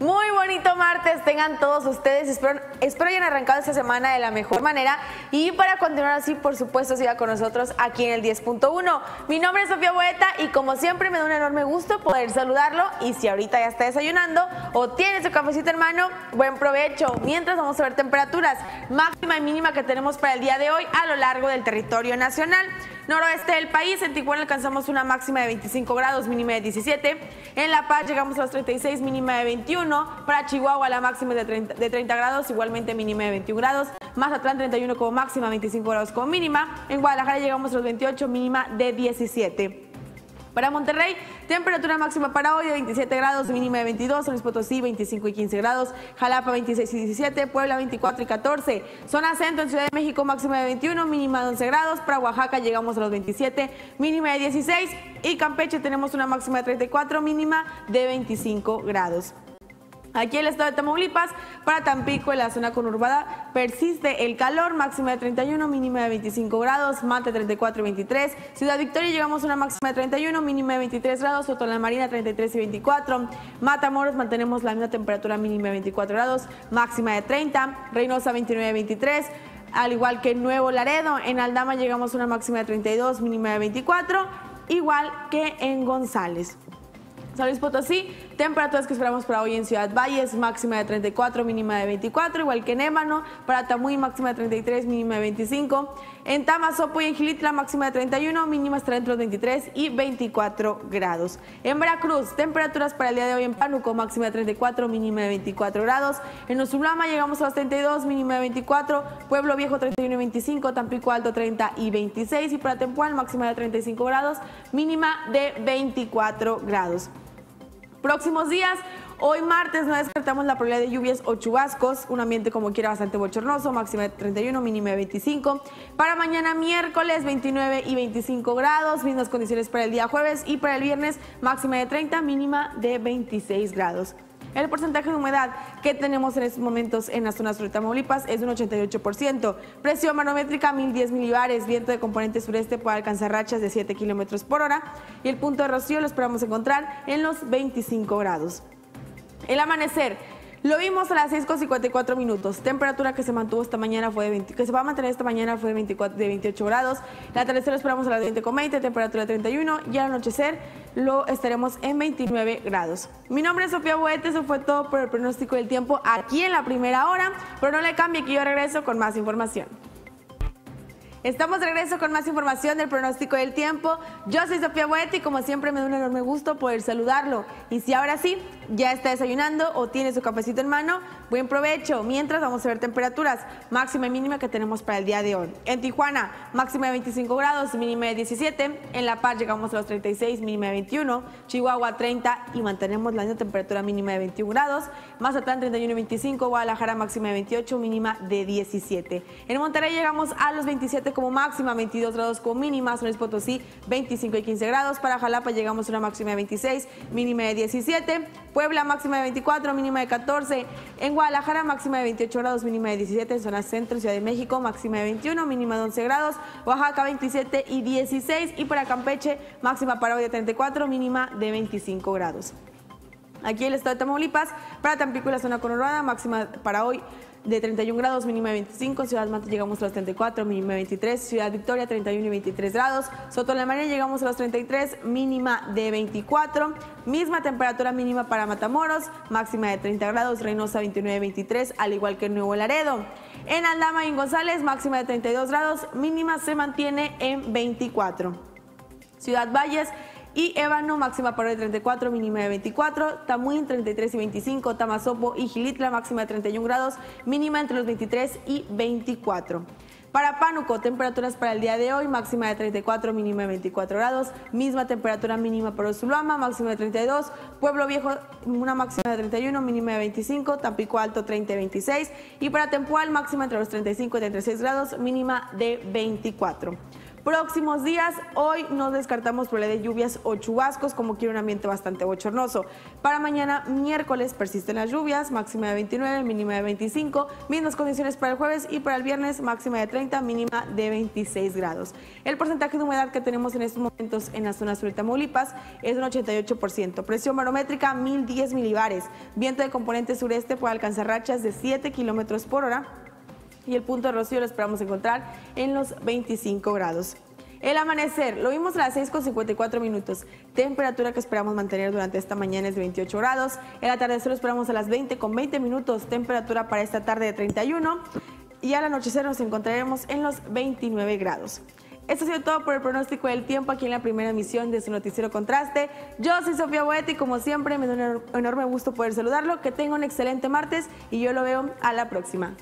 Muy bonito martes tengan todos ustedes. Espero, espero hayan arrancado esta semana de la mejor manera. Y para continuar así, por supuesto, siga con nosotros aquí en el 10.1. Mi nombre es Sofía Boeta y como siempre me da un enorme gusto poder saludarlo. Y si ahorita ya está desayunando o tiene su cafecito en mano, buen provecho. Mientras vamos a ver temperaturas máxima y mínima que tenemos para el día de hoy a lo largo del territorio nacional. Noroeste del país, en Tijuana alcanzamos una máxima de 25 grados, mínima de 17. En La Paz llegamos a los 36, mínima de 21. Para Chihuahua la máxima es de 30, de 30 grados, igualmente mínima de 21 grados. Mazatlán 31 como máxima, 25 grados como mínima. En Guadalajara llegamos a los 28, mínima de 17. Para Monterrey, temperatura máxima para hoy de 27 grados, mínima de 22, San Luis Potosí 25 y 15 grados, Jalapa 26 y 17, Puebla 24 y 14, zona centro en Ciudad de México máxima de 21, mínima de 11 grados, para Oaxaca llegamos a los 27, mínima de 16 y Campeche tenemos una máxima de 34, mínima de 25 grados. Aquí en el estado de Tamaulipas, para Tampico, en la zona conurbada, persiste el calor, máxima de 31, mínima de 25 grados, Mate 34 y 23, Ciudad Victoria llegamos a una máxima de 31, mínima de 23 grados, Soto la Marina 33 y 24, Matamoros mantenemos la misma temperatura mínima de 24 grados, máxima de 30, Reynosa 29 y 23, al igual que Nuevo Laredo, en Aldama llegamos a una máxima de 32, mínima de 24, igual que en González. San Luis Potosí, temperaturas que esperamos para hoy en Ciudad Valles, máxima de 34, mínima de 24, igual que en Ébano, para Tamuy, máxima de 33, mínima de 25. En Tamazopo y en Gilitla, máxima de 31, mínima estará entre los 23 y 24 grados. En Veracruz, temperaturas para el día de hoy en Pánuco, máxima de 34, mínima de 24 grados. En Osulama llegamos a los 32, mínima de 24. Pueblo Viejo 31 y 25, Tampico Alto 30 y 26. Y para Tempual, máxima de 35 grados, mínima de 24 grados. Próximos días, hoy martes no descartamos la probabilidad de lluvias o chubascos, un ambiente como quiera bastante bochornoso, máxima de 31, mínima de 25. Para mañana miércoles 29 y 25 grados, mismas condiciones para el día jueves y para el viernes máxima de 30, mínima de 26 grados. El porcentaje de humedad que tenemos en estos momentos en la zona sur de Tamaulipas es de un 88%. Presión manométrica 1010 milibares, viento de componente sureste puede alcanzar rachas de 7 kilómetros por hora y el punto de rocío lo esperamos encontrar en los 25 grados. El amanecer. Lo vimos a las 6.54 minutos. Temperatura que se mantuvo esta mañana fue de 20, que se va a mantener esta mañana fue de, 24, de 28 grados. El atardecer lo esperamos a las 20.20, temperatura de 31 y al anochecer lo estaremos en 29 grados. Mi nombre es Sofía Boete, eso fue todo por el pronóstico del tiempo aquí en la primera hora, pero no le cambie que yo regreso con más información. Estamos de regreso con más información del pronóstico del tiempo. Yo soy Sofía Boete y como siempre me da un enorme gusto poder saludarlo. Y si ahora sí, ya está desayunando o tiene su cafecito en mano, buen provecho. Mientras vamos a ver temperaturas máxima y mínima que tenemos para el día de hoy. En Tijuana, máxima de 25 grados, mínima de 17. En La Paz llegamos a los 36, mínima de 21. Chihuahua 30 y mantenemos la misma temperatura mínima de 21 grados. Mazatlán 31 y 25. Guadalajara máxima de 28, mínima de 17. En Monterrey llegamos a los 27 como máxima, 22 grados como mínima. San Luis Potosí 25 y 15 grados. Para Jalapa llegamos a una máxima de 26, mínima de 17. Puebla máxima de 24, mínima de 14. En Guadalajara máxima de 28 grados, mínima de 17. En zona centro, Ciudad de México máxima de 21, mínima de 11 grados. Oaxaca 27 y 16. Y para Campeche máxima para hoy de 34, mínima de 25 grados. Aquí el estado de Tamaulipas, para Tampico la zona conurbada, máxima para hoy de 31 grados, mínima de 25. Ciudad Mata llegamos a los 34, mínima de 23. Ciudad Victoria 31 y 23 grados. Soto la Marina llegamos a los 33, mínima de 24. Misma temperatura mínima para Matamoros, máxima de 30 grados. Reynosa 29 y 23, al igual que en Nuevo Laredo. En Aldama y en González, máxima de 32 grados, mínima se mantiene en 24. Ciudad Valles y Ébano, máxima para de 34, mínima de 24. Tamuín, 33 y 25. Tamazopo y Gilitla, máxima de 31 grados, mínima entre los 23 y 24. Para Pánuco, temperaturas para el día de hoy, máxima de 34, mínima de 24 grados, misma temperatura mínima para Osulama, máxima de 32, Pueblo Viejo, una máxima de 31, mínima de 25, Tampico Alto 30 y 26, y para Tempual, máxima entre los 35 y 36 grados, mínima de 24. Próximos días. Hoy no descartamos probabilidad de lluvias o chubascos, como quiere un ambiente bastante bochornoso. Para mañana, miércoles, persisten las lluvias, máxima de 29, mínima de 25. Mismas condiciones para el jueves y para el viernes, máxima de 30, mínima de 26 grados. El porcentaje de humedad que tenemos en estos momentos en la zona sur de Tamaulipas es un 88%. Presión barométrica, 1010 milibares. Viento de componente sureste puede alcanzar rachas de 7 kilómetros por hora y el punto de rocío lo esperamos encontrar en los 25 grados. El amanecer, lo vimos a las 6 con 54 minutos. Temperatura que esperamos mantener durante esta mañana es de 28 grados. El atardecer lo esperamos a las 20 con 20 minutos. Temperatura para esta tarde de 31. Y al anochecer nos encontraremos en los 29 grados. Esto ha sido todo por el pronóstico del tiempo aquí en la primera emisión de su noticiero Contraste. Yo soy Sofía Boete y como siempre me da un enorme gusto poder saludarlo. Que tenga un excelente martes y yo lo veo a la próxima.